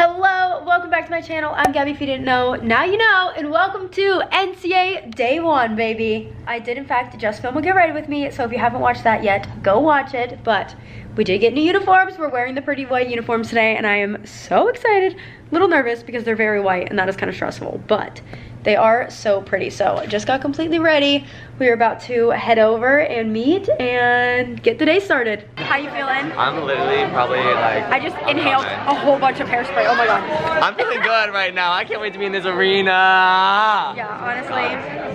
Hello, welcome back to my channel. I'm Gabi if you didn't know. Now you know, and welcome to NCA Day 1, baby. I did in fact just film a Get Ready With Me, so if you haven't watched that yet, go watch it. But we did get new uniforms. We're wearing the pretty white uniforms today, and I am so excited. A little nervous because they're very white, and that is kind of stressful, but they are so pretty. So just got completely ready. We are about to head over and meet and get the day started. How you feeling? I'm literally probably like. I just inhaled a whole bunch of hairspray. Oh my god. I'm feeling good right now. I can't wait to be in this arena. Yeah, honestly,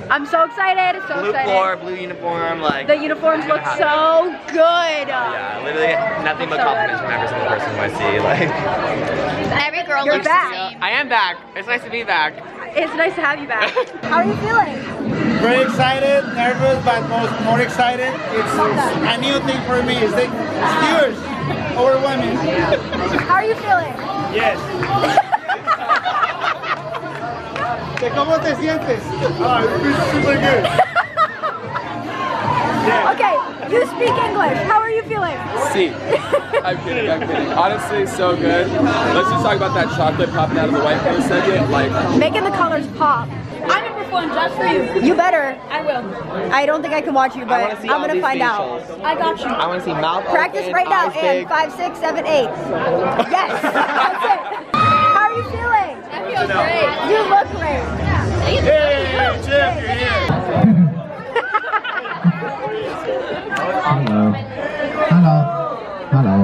I'm so excited. So Blue excited. floor, blue uniform, like. The uniforms look so good. Yeah, literally nothing but So compliments from every single person I see. Like. Every girl You're looks back. the same. I am back. It's nice to be back. It's nice to have you back. How are you feeling? Very excited, nervous, but most more excited. It's, a new thing for me. It's, the, it's yours. Overwhelming. How are you feeling? Yes. ¿De ¿Cómo te sientes? Oh, it feels super good. Yeah. Okay, you speak English. How are you feeling? See, I'm kidding, I'm kidding. Honestly, so good. Let's just talk about that chocolate popping out of the white for a second. Like, Making the colors pop. I'm gonna perform just for you. You better. I will. I don't think I can watch you, but want to see I'm gonna these find out. I got you. I want to see mouth Practice open, right now. eyes And big. five, six, seven, eight. Yes. That's it. How are you feeling? I feel great. You look great. Hey, Jeff, you're here. Hello. Hello. Hello.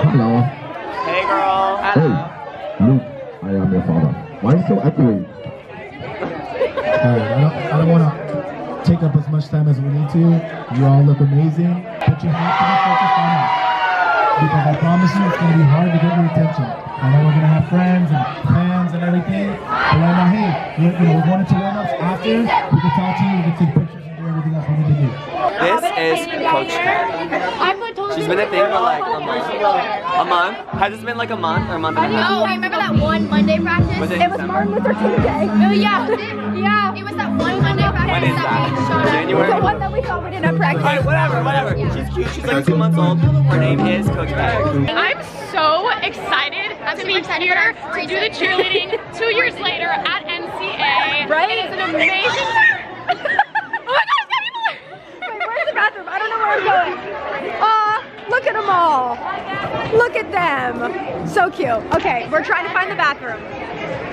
Hello. Hey, girl. Hello. Hey, Luke, I am your father. Why are you so accurate? Alright, I don't, I don't want to take up as much time as we need to. You all look amazing, but you have to be focused on us. Because I promise you, it's going to be hard to get your attention. I know we're going to have friends and fans and everything, but right now, hey, we're, you know, we're going into warm-ups after. We can talk to you, we can take pictures and do everything else we need to do. This is Coach Kat. She's been a thing for like a month. A month? Has this been like a month or a month and a half? Oh, I remember that one Monday practice? Was it It was December? Martin Luther King Day. Oh yeah. Yeah. It was that one Monday practice When is that that? we showed up. January? The one that we thought we didn't have practice. Alright, whatever, whatever. She's cute. She's like two months old. Her name is Coach Kat. I'm so excited to be here to do the cheerleading two years later at NCA. Right? It is an amazing Oh my god, getting more! Wait, where's the bathroom? I don't know where I'm going. Aw, look at them all. Look at them. So cute. Okay, we're trying to find the bathroom.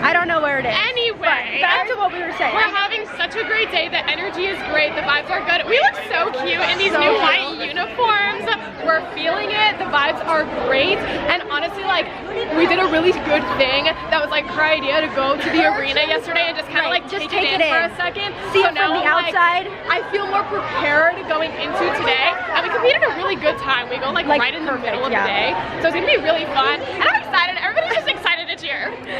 I don't know where it is. Anyway, Back to what we were saying. we're having such a great day. The energy is great. The vibes are good. We look so cute in these So new cute. white uniforms. We're feeling it. The vibes are great. And honestly, like, we did a really good thing. That was like her idea to go to the arena yesterday and just kind of Right, like just take, take it, it in, for a second. See so it from now the I'm, like, outside. I feel more prepared going into today. And we competed a really good time. We go like, Like, right in the middle of yeah. the day. So it's gonna be really fun. And I'm excited. Everybody's just to.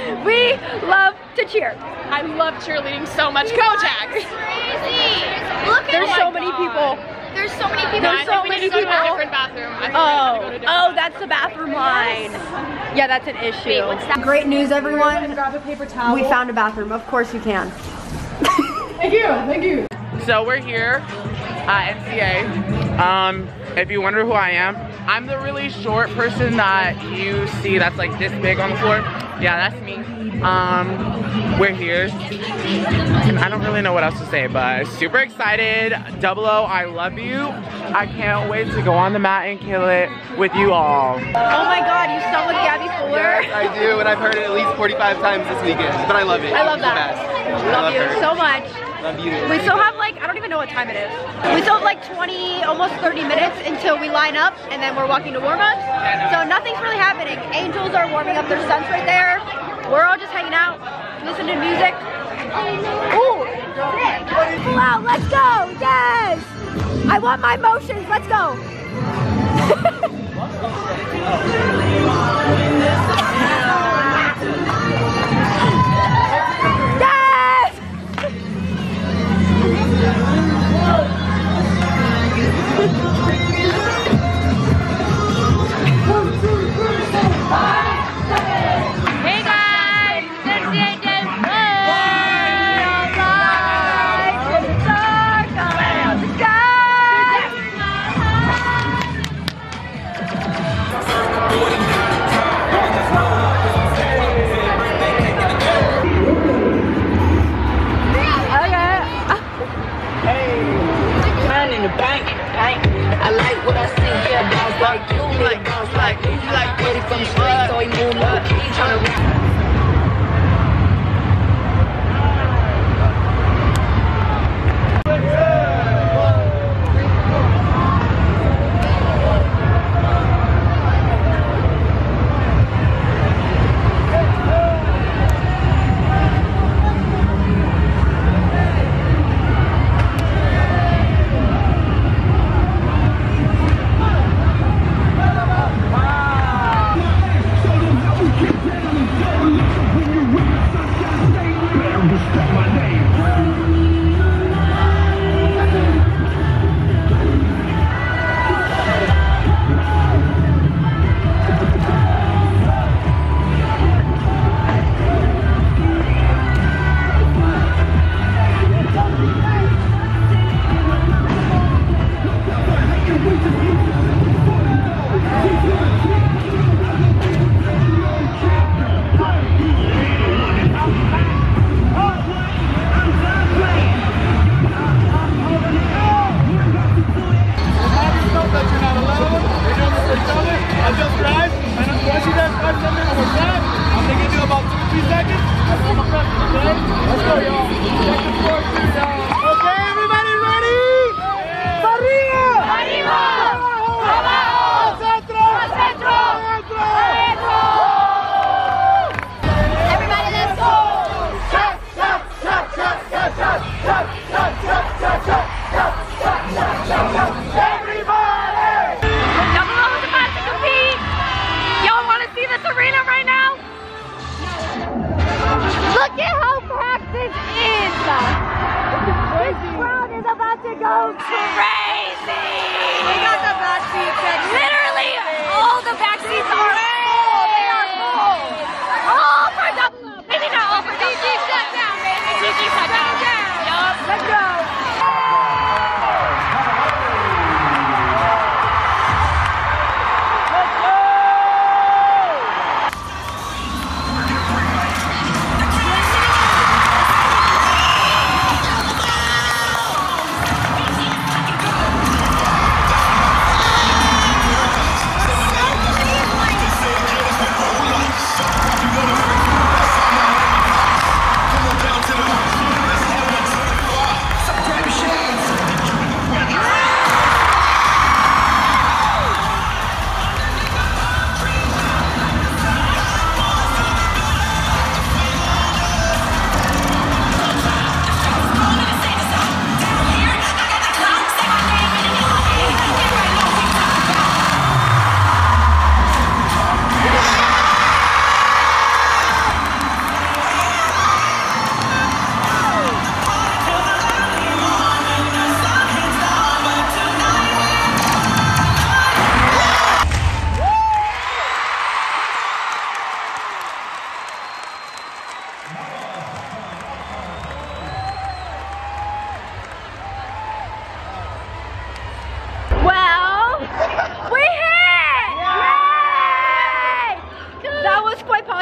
We love to cheer. I love cheerleading so much. Go Jax! Crazy. Look at There's so my many people. There's so many people. There's so we many need to go a people. different bathroom. I Oh, to go to a different oh, that's the bathroom line. Yeah, that's an issue. Wait, what's that? Great news, everyone. Grab a paper towel. We found a bathroom. Of course you can. Thank you, thank you. So we're here at NCA. Um, if you wonder who I am, I'm the really short person that you see that's like this big on the floor. Yeah, that's me. Um, we're here. And I don't really know what else to say, but super excited. Double O, I love you. I can't wait to go on the mat and kill it with you all. Oh my god, you sung with Gabi Fuller. Yes, I do, and I've heard it at least 45 times this weekend. But I love it. I love It's the that. Love you her. so much. We still have like, I don't even know what time it is. We still have like 20, almost 30 minutes until we line up and then we're walking to warm-ups. So nothing's really happening. Angels are warming up their stunts right there. We're all just hanging out, listening to music. Ooh, out, let's go, yes! I want my motions, let's go.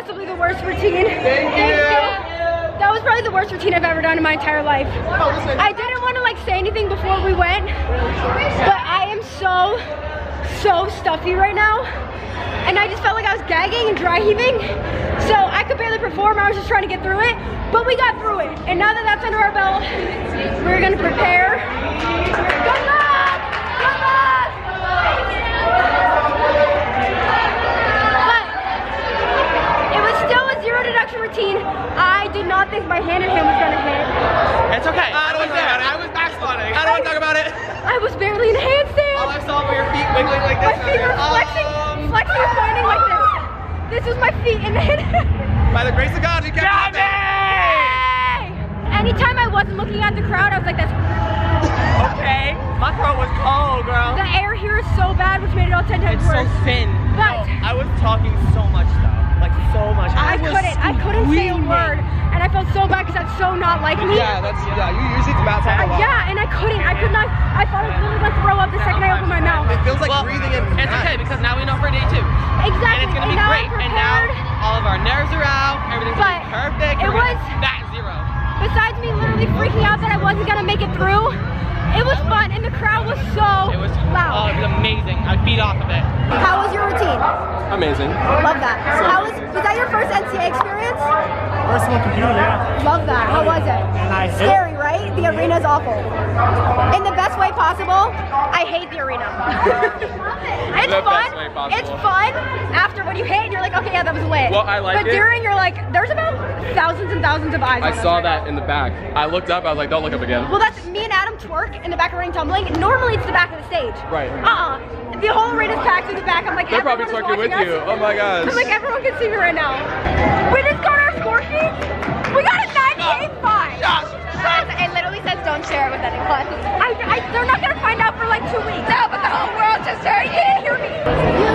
possibly the worst routine. Thank you. That was probably the worst routine I've ever done in my entire life. I didn't want to like say anything before we went, but I am so, so stuffy right now. And I just felt like I was gagging and dry heaving. So I could barely perform. I was just trying to get through it. But we got through it. And now that that's under our belt, we're going to prepare. 13, I did not think my hand in him was gonna hit. It's okay. Uh, I, don't was there. I was backsliding. I don't want to talk about it. I was barely in a handstand. All I saw were your feet wiggling like this. My feet were flexing, um, flexing, pointing like this. This was my feet in the hand. By the grace of God, you kept Got me! Anytime I wasn't looking at the crowd, I was like, that's okay. My throat was cold, girl. The air here is so bad, which made it all ten times it's worse. It's so thin. But no, I was talking so much though. Like so much. I couldn't, I couldn't say a word. And I felt so bad because that's so not like me. Yeah, that's yeah. You usually about talk a Uh, yeah, and I couldn't, I could not, I thought I was literally gonna throw up the second I opened my mouth. It feels like Well, breathing in. It's okay because now we know for day two. Exactly, And it's gonna be great. And now all of our nerves are out. Everything's gonna be perfect. it We're was- that zero. Besides me literally freaking out that I wasn't gonna make it through, it was fun and the crowd was so It was oh, it was amazing. I beat off of it. How was your routine? Amazing. Love that. How was was that your first NCA experience? First one computer, yeah. Love that. How was it? Nice. Scary, right? The is awful. In the best way possible. I hate the arena. it's The fun. best way possible. It's fun after when you hit and you're like, okay, yeah, that was lit. Well, I like but it. during you're like, there's about thousands and thousands of eyes. I on us saw right that now. in the back. I looked up. I was like, don't look up again. Well, that's me and Adam twerk in the back of Ring Tumbling. Normally it's the back of the stage. Right. Uh-uh. The whole arena's packed in the back. I'm like, They're probably everyone twerking with watching you. Oh my gosh. I'm like, everyone can see me right now. We just got our score sheet. We got a 9.85. It literally says don't share it with anyone. I, I, they're not gonna find out for like two weeks. No, but the whole world just heard you. hear me.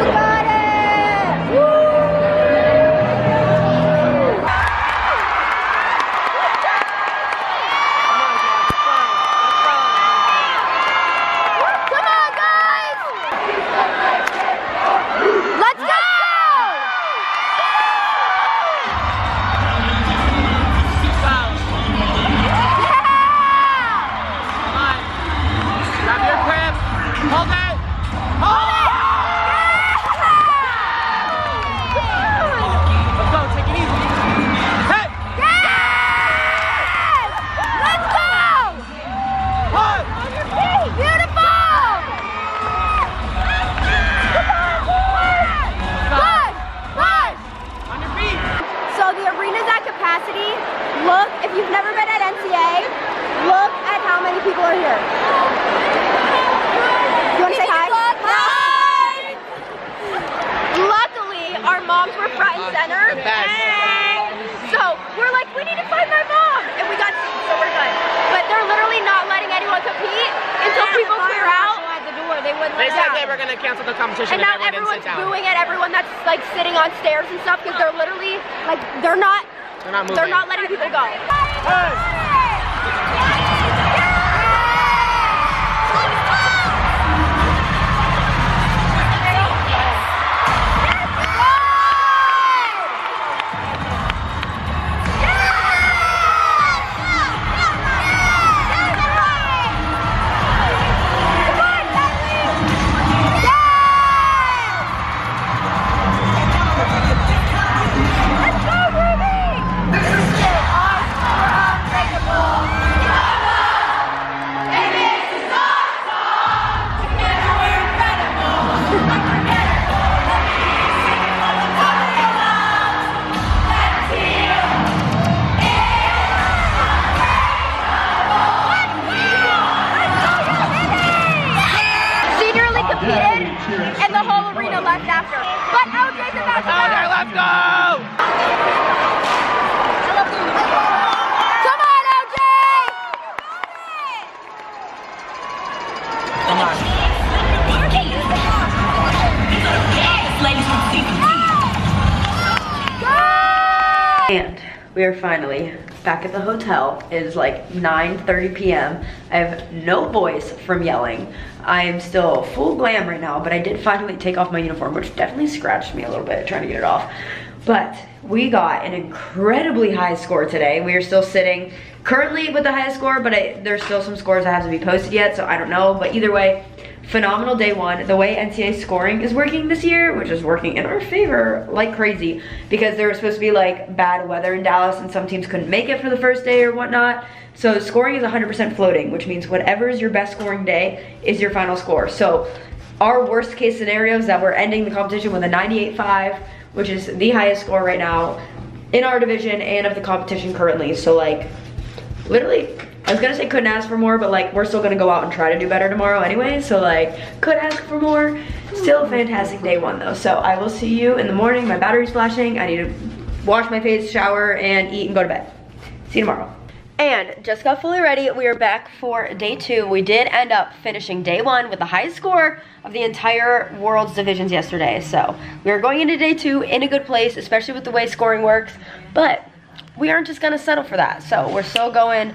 And we are finally back at the hotel. It is like 9.30 p.m. I have no voice from yelling. I am still full glam right now, but I did finally take off my uniform, which definitely scratched me a little bit trying to get it off. But we got an incredibly high score today. We are still sitting currently with the highest score, but I, there's still some scores that have to be posted yet, so I don't know. But either way, phenomenal day one. The way NCA scoring is working this year, which is working in our favor like crazy because there was supposed to be like bad weather in Dallas and some teams couldn't make it for the first day or whatnot. So scoring is 100% floating, which means whatever is your best scoring day is your final score. So our worst case scenario is that we're ending the competition with a 98.5, which is the highest score right now in our division and of the competition currently. So like literally I was gonna say couldn't ask for more, but like we're still gonna go out and try to do better tomorrow anyway. So like could ask for more. Still a fantastic day one though. So I will see you in the morning. My battery's flashing. I need to wash my face, shower, and eat and go to bed. See you tomorrow. And just got fully ready. We are back for day two. We did end up finishing day one with the highest score of the entire world's divisions yesterday. So we are going into day two in a good place, especially with the way scoring works. But we aren't just gonna settle for that. So we're still going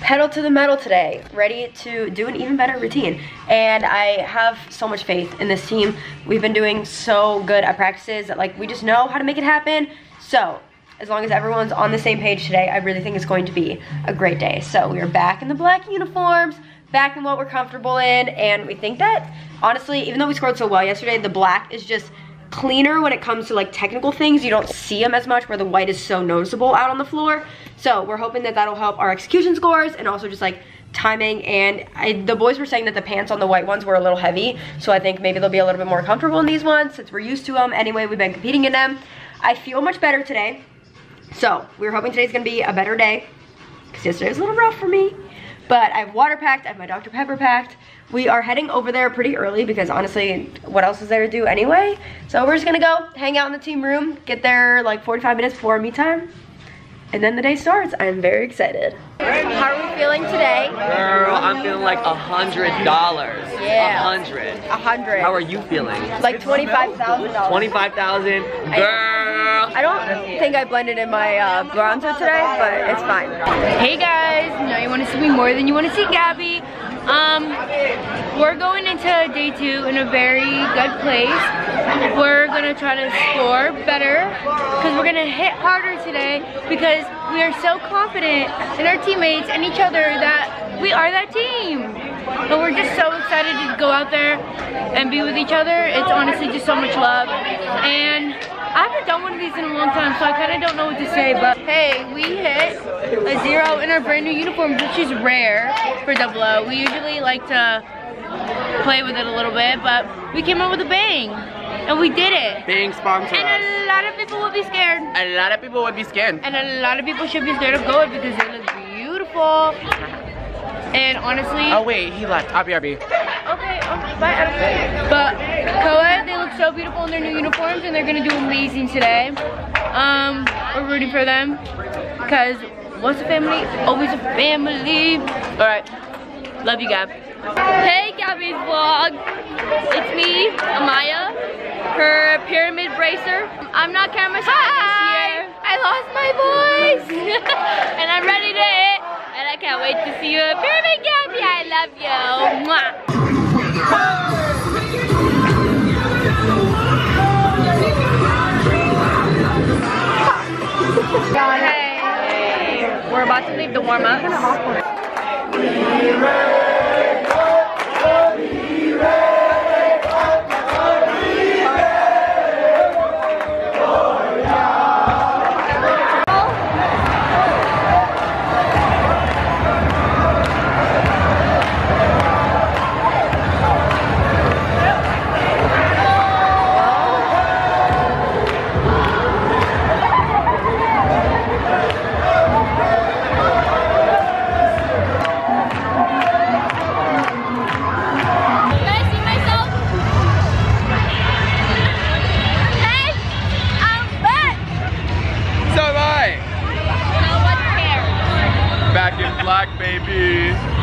pedal to the metal today, ready to do an even better routine. And I have so much faith in this team. We've been doing so good at practices that like we just know how to make it happen. So as long as everyone's on the same page today, I really think it's going to be a great day. So we are back in the black uniforms, back in what we're comfortable in, and we think that honestly, even though we scored so well yesterday, the black is just cleaner when it comes to like technical things. You don't see them as much where the white is so noticeable out on the floor. So we're hoping that that'll help our execution scores and also just like timing. And I, the boys were saying that the pants on the white ones were a little heavy. So I think maybe they'll be a little bit more comfortable in these ones since we're used to them anyway we've been competing in them I feel much better today. So we're hoping today's gonna be a better day because yesterday was a little rough for me but I have water packed, I have my Dr. Pepper packed. We are heading over there pretty early because honestly, what else is there to do anyway? So we're just gonna go hang out in the team room, get there like 45 minutes before meet time, and then the day starts. I'm very excited. How are we feeling today? Girl, I'm feeling like a hundred dollars. Yeah. A hundred. A hundred. How are you feeling? Like $25,000. Twenty-five thousand. Girl. I don't think I blended in my uh, bronzer today, but it's fine. Hey guys, now you want to see me more than you want to see Gabi. Um, we're going into day two in a very good place. We're gonna try to score better because we're gonna hit harder today because we are so confident in our teammates and each other that we are that team. And we're just so excited to go out there and be with each other. It's honestly just so much love. And I haven't done one of these in a long time, so I kind of don't know what to say, but hey, we hit a zero in our brand new uniforms, which is rare for Double O. We usually like to play with it a little bit, but we came up with a bang, and we did it. Being sponsored. And a lot of people will be scared, A lot of people would be scared. and a lot of people should be scared of gold because they look beautiful. And honestly, Oh wait, he left. I'll be RB. okay, bye, Adam. But co-ed, they look so beautiful in their new uniforms and they're gonna do amazing today. Um, we're rooting for them because what's a family? Always a family. All right, love you, Gab. Hey, Gabi's vlog. It's me, Amaya, her pyramid bracer. I'm not camera shy this year. I lost my voice, the warm Back in black, baby.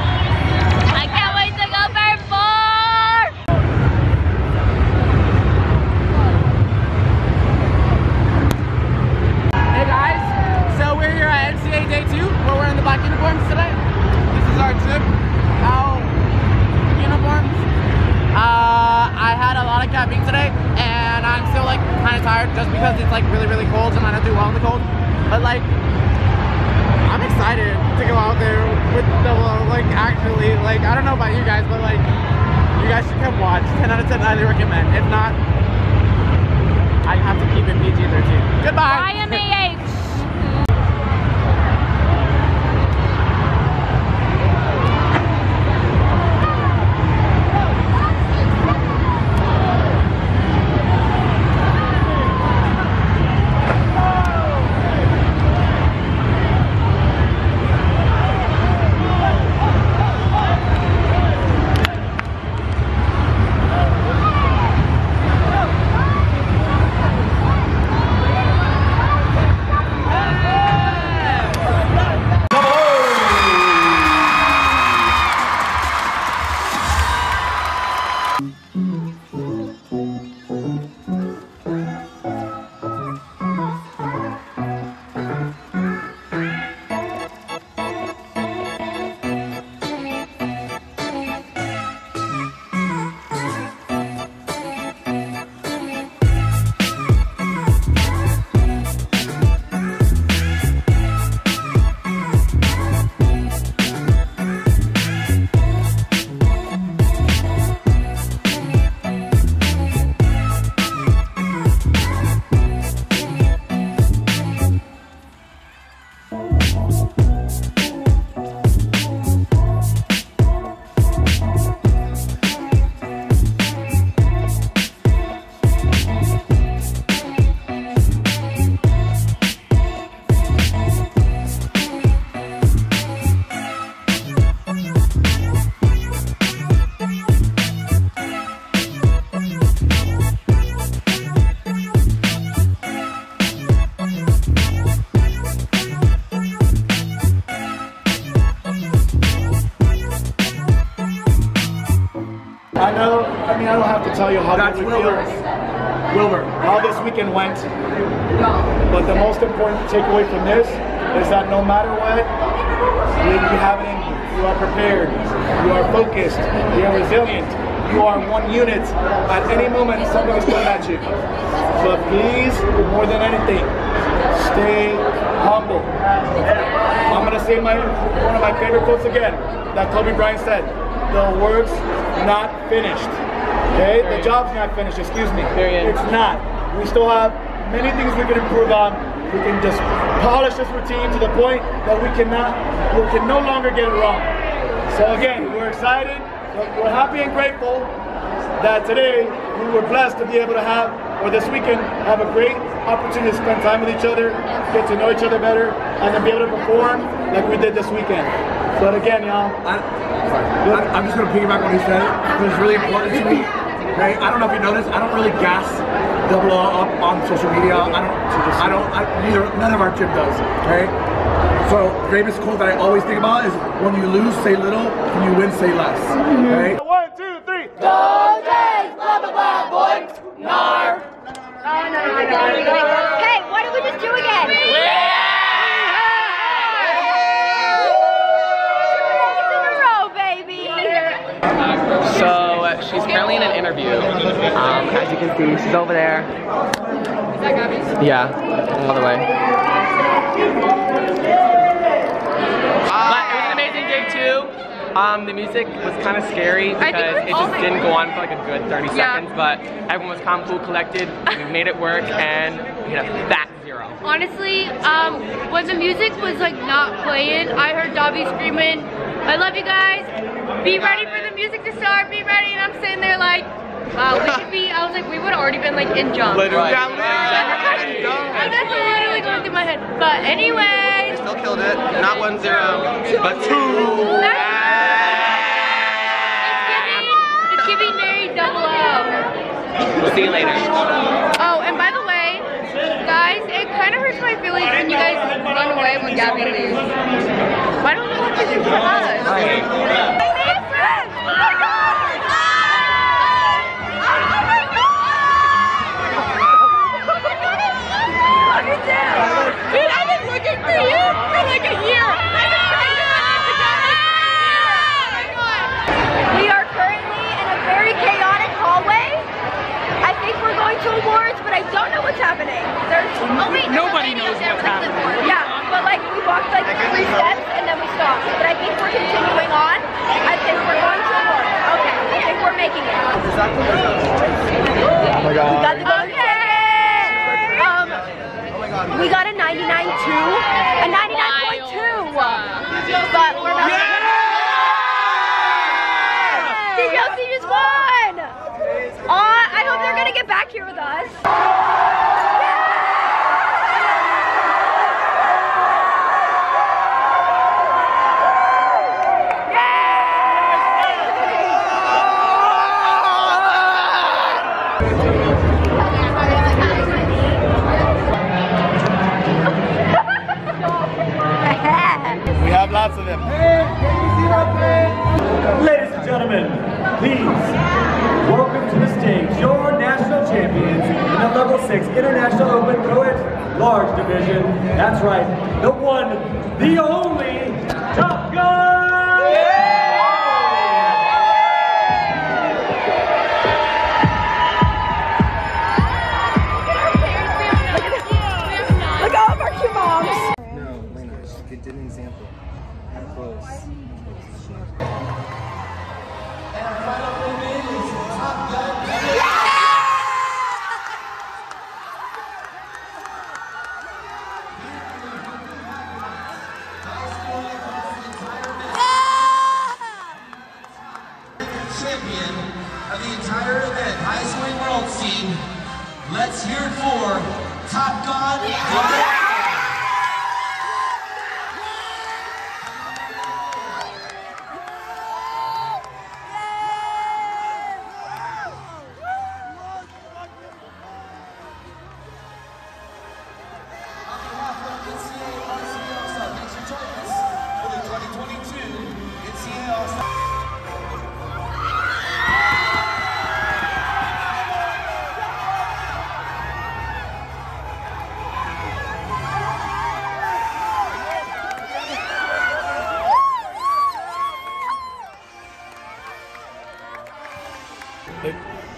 One unit. At any moment, is coming at you. But please, more than anything, stay humble. I'm gonna say my one of my favorite quotes again that Kobe Bryant said: "The work's not finished." Okay, the job's not finished. Excuse me. It's not. We still have many things we can improve on. We can just polish this routine to the point that we cannot, we can no longer get it wrong. So again, we're excited. We're happy and grateful that today we were blessed to be able to have, or this weekend, have a great opportunity to spend time with each other, get to know each other better, and then be able to perform like we did this weekend. But again, y'all, I, I'm just gonna piggyback on what he said because it's really important to me. Right? I don't know if you noticed, I don't really gas double up on social media. I don't, I don't, I, neither, none of our gym does. Right? So, famous quote that I always think about is when you lose, say little, when you win, say less. Right? One, two, three. Go Jays! Blah, blah, blah, boy. Nar. Hey, why don't we just do again? So uh, she's currently in an interview. Um, as you can see, she's over there. Yeah, other way. But it was an amazing day too. Um, the music was kind of scary because we're it just didn't go on for like a good 30 Yeah. seconds, but everyone was calm, cool, collected. We made it work and we hit a fat zero. Honestly, um, when the music was like not playing, I heard Dobby screaming, I love you guys. Be ready for the music to start, be ready. And I'm sitting there like, wow, we could be, I was like, we would already been like in jump. Literally. And that's literally going through my head. But anyway, Still killed it. Not one zero, but two. We'll see you later. Oh, and by the way, guys, it kind of hurts my feelings when you guys run away when Gabi leaves. Why don't we want to do for us? Dude, I've been looking for you for like a year. We are currently in a very chaotic hallway. I think we're going to awards, but I don't know what's happening. There's oh wait, Nobody knows what's happening. Yeah, but like we walked like three steps and then we stopped. But I think we're continuing on. I think we're going to awards. Okay, I think we're making it. Oh my god. We got the golden ticket. Um, we got a 99.2, a 99.2. Ladies and gentlemen, please welcome to the stage your national champions in the level 6 International Open Co-Ed Large Division. That's right, the one, the only Top Gun! Look at all of our cute moms. No, Lena, just get an example. Close?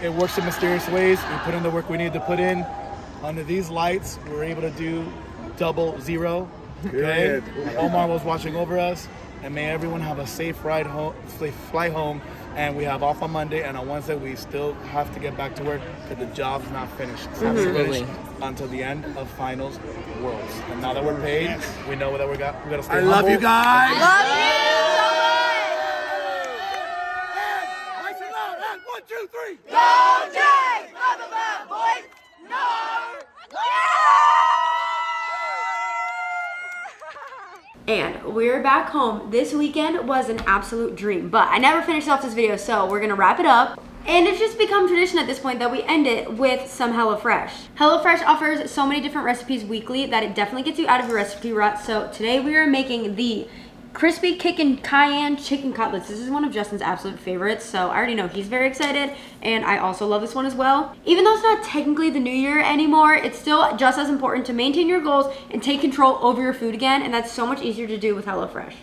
It, it works in mysterious ways. We put in the work we need to put in. Under these lights, we're able to do double zero. Okay? Omar was watching over us. And may everyone have a safe ride home, safe flight home. And we have off on Monday, and on Wednesday we still have to get back to work because the job's not finished. It's not Absolutely. finished until the end of finals worlds. And now that we're paid, we know that we got we got to stay I love you guys. Love One, two, three. Go Jays! Blah, blah, blah, boys. No. and we're back home. This weekend was an absolute dream, but I never finished off this video, so we're gonna wrap it up. And it's just become tradition at this point that we end it with some HelloFresh. HelloFresh offers so many different recipes weekly that it definitely gets you out of your recipe rut. So today we are making the crispy kickin' cayenne chicken cutlets. This is one of Justin's absolute favorites, so I already know he's very excited, and I also love this one as well. Even though it's not technically the new year anymore, it's still just as important to maintain your goals and take control over your food again, and that's so much easier to do with HelloFresh.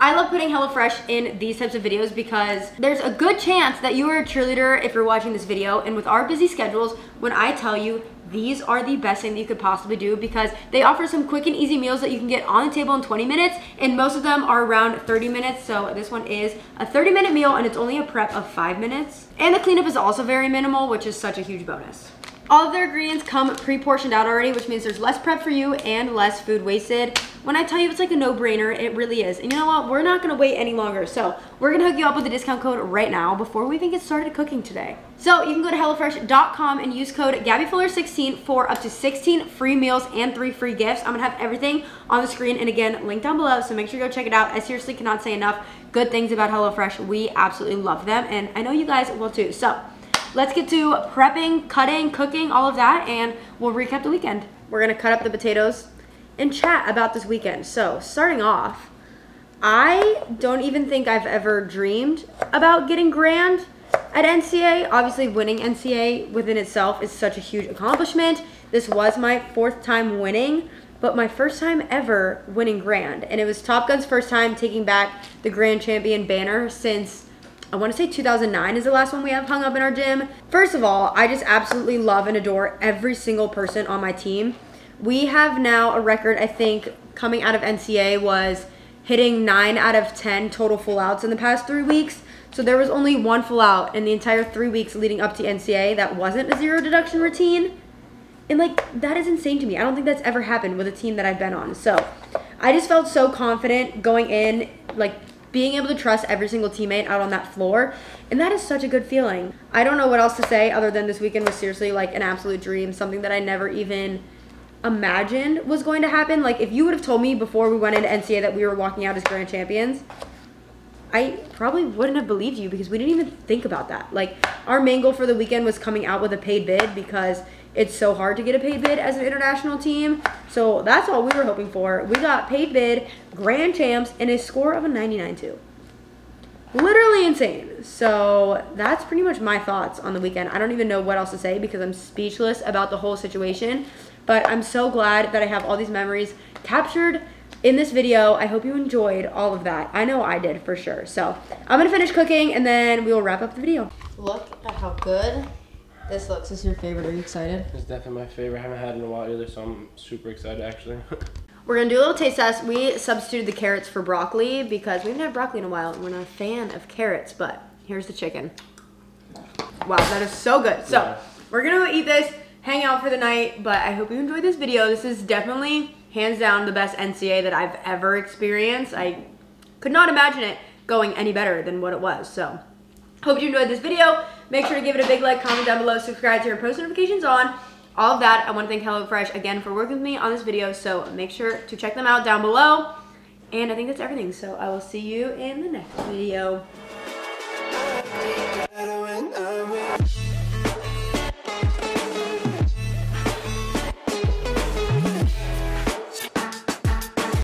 I love putting HelloFresh in these types of videos because there's a good chance that you are a cheerleader if you're watching this video. And with our busy schedules, when I tell you these are the best thing that you could possibly do because they offer some quick and easy meals that you can get on the table in 20 minutes and most of them are around 30 minutes. So this one is a 30 minute meal and it's only a prep of five minutes. And the cleanup is also very minimal which is such a huge bonus all of their ingredients come pre-portioned out already, which means there's less prep for you and less food wasted. When I tell you it's like a no-brainer, it really is. And you know what? We're not gonna wait any longer. So we're gonna hook you up with a discount code right now before we even get started cooking today. So you can go to HelloFresh.com and use code GabiFuller16 for up to 16 free meals and three free gifts. I'm gonna have everything on the screen and again, link down below. So make sure you go check it out. I seriously cannot say enough good things about HelloFresh. We absolutely love them and I know you guys will too. So let's get to prepping, cutting, cooking, all of that, and we'll recap the weekend. We're gonna cut up the potatoes and chat about this weekend. So starting off, I don't even think I've ever dreamed about getting grand at NCA. Obviously winning NCA within itself is such a huge accomplishment. This was my fourth time winning, but my first time ever winning grand. And it was Top Gun's first time taking back the grand champion banner since I want to say 2009 is the last one we have hung up in our gym. First of all, I just absolutely love and adore every single person on my team. We have now a record, I think, coming out of NCA was hitting 9 out of 10 total full outs in the past three weeks. So there was only one full out in the entire three weeks leading up to NCA that wasn't a zero deduction routine. And like, that is insane to me. I don't think that's ever happened with a team that I've been on. So I just felt so confident going in, like being able to trust every single teammate out on that floor. And that is such a good feeling. I don't know what else to say other than this weekend was seriously like an absolute dream, something that I never even imagined was going to happen. Like if you would have told me before we went into NCA that we were walking out as grand champions, I probably wouldn't have believed you because we didn't even think about that. Like our main goal for the weekend was coming out with a paid bid because it's so hard to get a paid bid as an international team. So that's all we were hoping for. We got paid bid, grand champs, and a score of a 99-2. Literally insane. So that's pretty much my thoughts on the weekend. I don't even know what else to say because I'm speechless about the whole situation. But I'm so glad that I have all these memories captured in this video. I hope you enjoyed all of that. I know I did for sure. So I'm gonna finish cooking and then we will wrap up the video. Look at how good this looks. Is your favorite? Are you excited? It's definitely my favorite. I haven't had it in a while either, so I'm super excited actually. We're gonna do a little taste test. We substituted the carrots for broccoli because we haven't had broccoli in a while and we're not a fan of carrots, but here's the chicken. Wow, that is so good. So yeah. we're gonna go eat this, hang out for the night, but I hope you enjoyed this video. This is definitely hands down the best NCA that I've ever experienced. I could not imagine it going any better than what it was. So hope you enjoyed this video. Make sure to give it a big like, comment down below, subscribe to your post notifications on. All of that. I want to thank HelloFresh again for working with me on this video. So make sure to check them out down below. And I think that's everything. So I will see you in the next video.